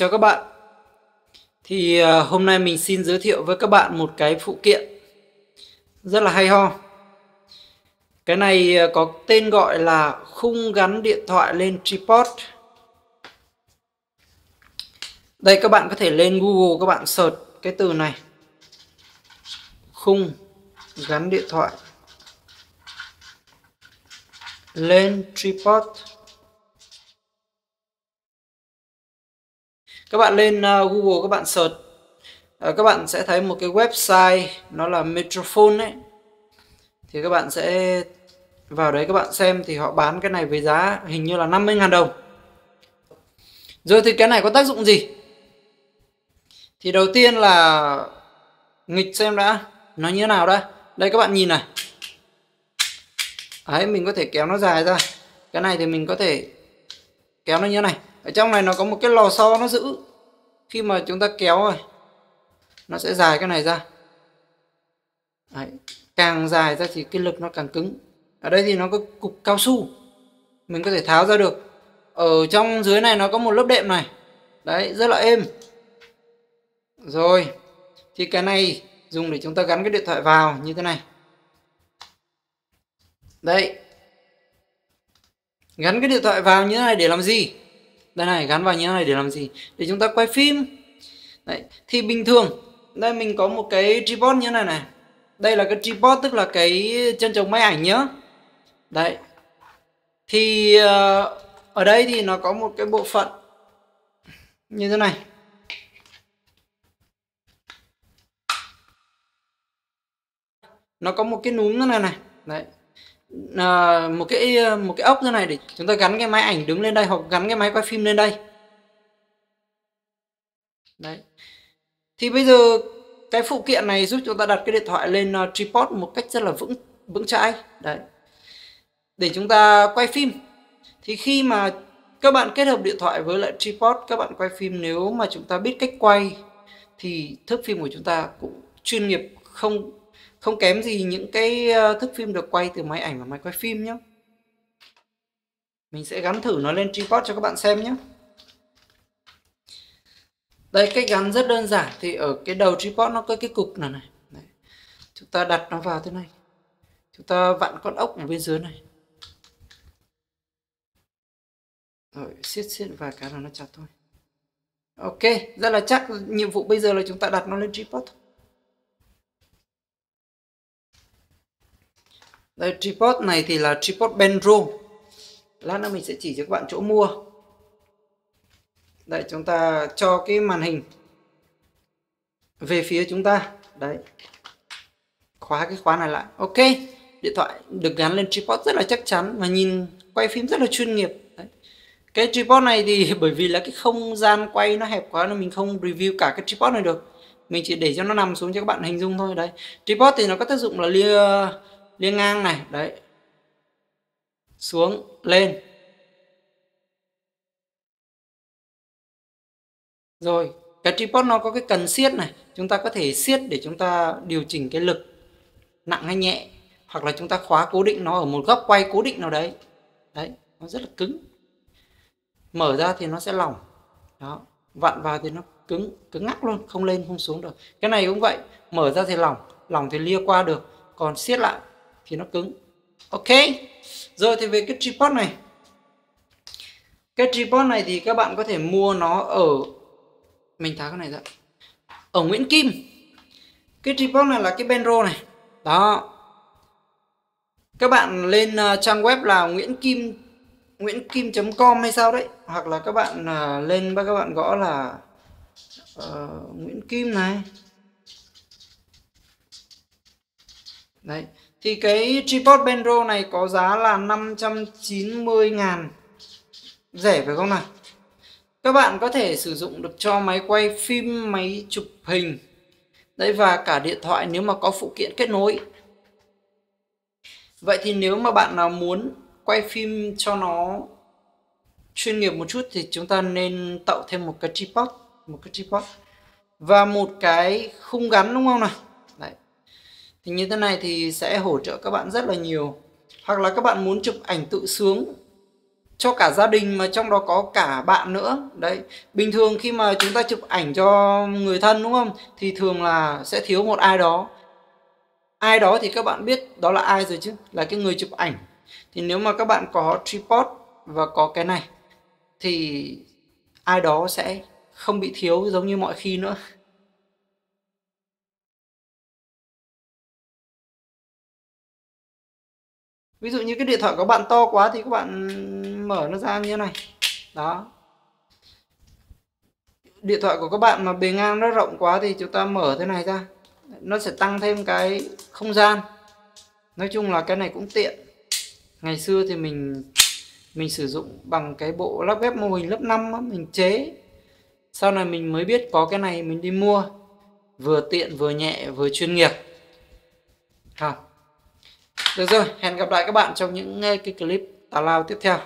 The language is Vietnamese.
Chào các bạn. Thì ờ, hôm nay mình xin giới thiệu với các bạn một cái phụ kiện Rất là hay ho. Cái này ờ, có tên gọi là khung gắn điện thoại lên tripod. Đây, các bạn có thể lên Google, các bạn search cái từ này. Khung gắn điện thoại lên tripod. Các bạn lên uh, Google các bạn search. Uh, các bạn sẽ thấy một cái website nó là Metrophone ấy. Thì các bạn sẽ vào đấy các bạn xem thì họ bán cái này với giá hình như là 50.000 đồng. Rồi thì cái này có tác dụng gì? Thì đầu tiên là nghịch xem đã nó như thế nào đã. Đây các bạn nhìn này. Ấy mình có thể kéo nó dài ra. Cái này thì mình có thể kéo nó như thế này. Ở trong này nó có một cái lò xo nó giữ khi mà chúng ta kéo rồi, nó sẽ dài cái này ra. Đấy. càng dài ra thì cái lực nó càng cứng. Ở đây thì nó có cục cao su, mình có thể tháo ra được. Ở trong dưới này nó có một lớp đệm này. Đấy, rất là êm. Rồi, thì cái này dùng để chúng ta gắn cái điện thoại vào như thế này. Đấy, gắn cái điện thoại vào như thế này để làm gì? Đây này gắn vào như thế này để làm gì? Để chúng ta quay phim. Đấy thì bình thường đây mình có một cái tripod như thế này này. Đây là cái tripod tức là cái chân chống máy ảnh nhá. Đấy thì uh, ở đây thì nó có một cái bộ phận như thế này. Nó có một cái núm thế này này. Đấy à, một cái một cái ốc như này để chúng ta gắn cái máy ảnh đứng lên đây hoặc gắn cái máy quay phim lên đây. Đấy. Thì bây giờ cái phụ kiện này giúp chúng ta đặt cái điện thoại lên uh, tripod một cách rất là vững vững chãi. Đấy. Để chúng ta quay phim. Thì khi mà các bạn kết hợp điện thoại với lại tripod các bạn quay phim nếu mà chúng ta biết cách quay thì thước phim của chúng ta cũng chuyên nghiệp không không kém gì những cái ờ, thức phim được quay từ máy ảnh và máy quay phim nhé mình sẽ gắn thử nó lên tripod cho các bạn xem nhé đây cách gắn rất đơn giản thì ở cái đầu tripod nó có cái cục này này. Đấy. chúng ta đặt nó vào thế này. Chúng ta vặn con ốc ở bên dưới này. Rồi siết siết vài cái là nó chặt thôi. Ok, rất là chắc, nhiệm vụ bây giờ là chúng ta đặt nó lên tripod thôi. Đây, tripod này thì là tripod Benro. Lát nữa mình sẽ chỉ cho các bạn chỗ mua. Đây, chúng ta cho cái màn hình về phía chúng ta. Đấy. Khóa cái khóa này lại. Ok. Điện thoại được gắn lên tripod rất là chắc chắn và nhìn quay phim rất là chuyên nghiệp. Đấy. cái tripod này thì bởi vì là cái không gian quay nó hẹp quá nên mình không review cả cái tripod này được. Mình chỉ để cho nó nằm xuống cho các bạn hình dung thôi. Đấy. Tripod thì nó có tác dụng là lia liên ngang này, đấy. Xuống, lên. Rồi, cái tripod nó có cái cần siết này, chúng ta có thể siết để chúng ta điều chỉnh cái lực nặng hay nhẹ, hoặc là chúng ta khóa cố định nó ở một góc quay cố định nào đấy. Đấy, nó rất là cứng. Mở ra thì nó sẽ lỏng. Đó, vặn vào thì nó cứng cứng ngắc luôn, không lên, không xuống được. Cái này cũng vậy, mở ra thì lỏng lỏng thì lia qua được, còn siết lại thì nó cứng. Ok rồi thì về cái tripod này. Cái tripod này thì các bạn có thể mua nó ở mình tháo cái này ra. Ở Nguyễn Kim. Cái tripod này là cái benro này. Đó. Các bạn lên uh, trang web là Nguyễn Kim Nguyễn Kim.com hay sao đấy. Hoặc là các bạn uh, lên các bạn gõ là uh, Nguyễn Kim này. Đấy thì cái tripod Benro này có giá là 590 ngàn. Rẻ phải không nào? Các bạn có thể sử dụng được cho máy quay phim, máy chụp hình. Đấy và cả điện thoại nếu mà có phụ kiện kết nối. Vậy thì nếu mà bạn nào muốn quay phim cho nó chuyên nghiệp một chút thì chúng ta nên tạo thêm một cái tripod một cái tripod. Và một cái khung gắn đúng không nào? Thì như thế này thì sẽ hỗ trợ các bạn rất là nhiều. Hoặc là các bạn muốn chụp ảnh tự sướng cho cả gia đình mà trong đó có cả bạn nữa. Đấy, bình thường khi mà chúng ta chụp ảnh cho người thân, đúng không? Thì thường là sẽ thiếu một ai đó. Ai đó thì các bạn biết đó là ai rồi chứ? Là cái người chụp ảnh. Thì nếu mà các bạn có tripod và có cái này, thì ai đó sẽ không bị thiếu giống như mọi khi nữa. Ví dụ như cái điện thoại của bạn to quá thì các bạn mở nó ra như thế này. Đó. Điện thoại của các bạn mà bề ngang nó rộng quá thì chúng ta mở thế này ra. Nó sẽ tăng thêm cái không gian. Nói chung là cái này cũng tiện. Ngày xưa thì mình mình sử dụng bằng cái bộ lắp ghép mô hình lớp 5 đó, mình chế. Sau này mình mới biết có cái này mình đi mua. Vừa tiện vừa nhẹ vừa chuyên nghiệp. Không được rồi, hẹn gặp lại các bạn trong những ờ, cái clip tào lao tiếp theo.